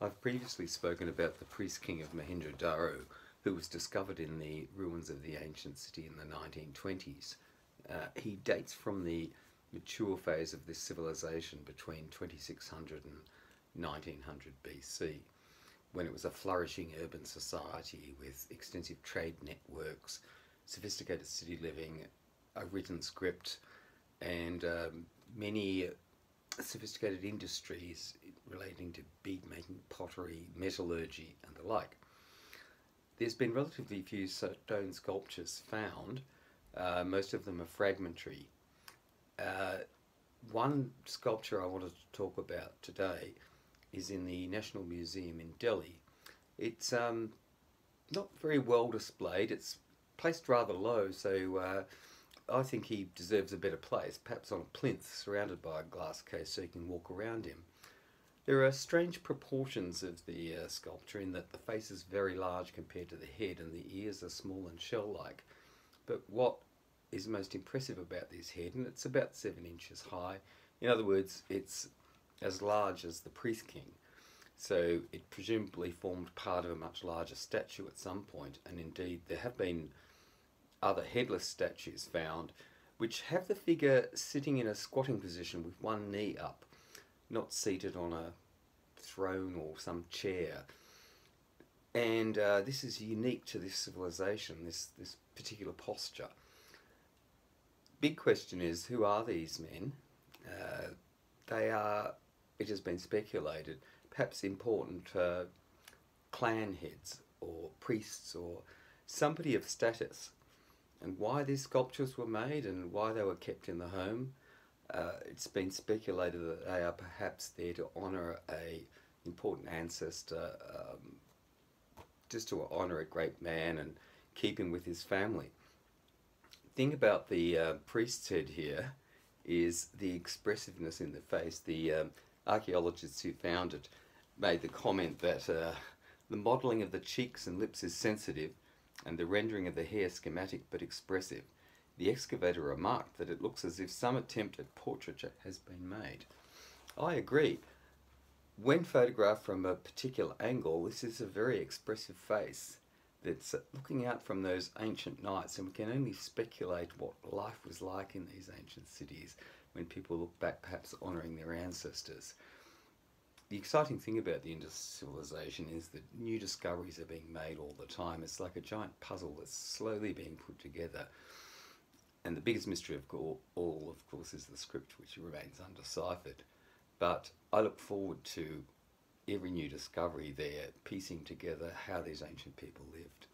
I've previously spoken about the priest king of Mohenjo-Daro, who was discovered in the ruins of the ancient city in the 1920s. Uh, he dates from the mature phase of this civilization between 2600 and 1900 BC, when it was a flourishing urban society with extensive trade networks, sophisticated city living, a written script, and um, many sophisticated industries relating to bead making, pottery, metallurgy, and the like. There's been relatively few stone sculptures found. Uh, most of them are fragmentary. Uh, one sculpture I wanted to talk about today is in the National Museum in Delhi. It's um, not very well displayed. It's placed rather low, so uh, I think he deserves a better place, perhaps on a plinth surrounded by a glass case so you can walk around him. There are strange proportions of the uh, sculpture in that the face is very large compared to the head and the ears are small and shell-like. But what is most impressive about this head, and it's about seven inches high, in other words, it's as large as the priest king. So it presumably formed part of a much larger statue at some point, and indeed there have been other headless statues found which have the figure sitting in a squatting position with one knee up, not seated on a throne or some chair. And uh, this is unique to this civilization, this, this particular posture. Big question is, who are these men? Uh, they are, it has been speculated, perhaps important uh, clan heads or priests or somebody of status and why these sculptures were made and why they were kept in the home. Uh, it's been speculated that they are perhaps there to honour a important ancestor, um, just to honour a great man and keep him with his family. The thing about the uh, priest's head here is the expressiveness in the face. The um, archaeologists who found it made the comment that uh, the modelling of the cheeks and lips is sensitive and the rendering of the hair schematic but expressive. The excavator remarked that it looks as if some attempt at portraiture has been made. I agree. When photographed from a particular angle, this is a very expressive face that's looking out from those ancient nights, and we can only speculate what life was like in these ancient cities when people look back, perhaps honouring their ancestors the exciting thing about the Indus civilization is that new discoveries are being made all the time. It's like a giant puzzle that's slowly being put together. And the biggest mystery of all, of course, is the script, which remains undeciphered. But I look forward to every new discovery there, piecing together how these ancient people lived.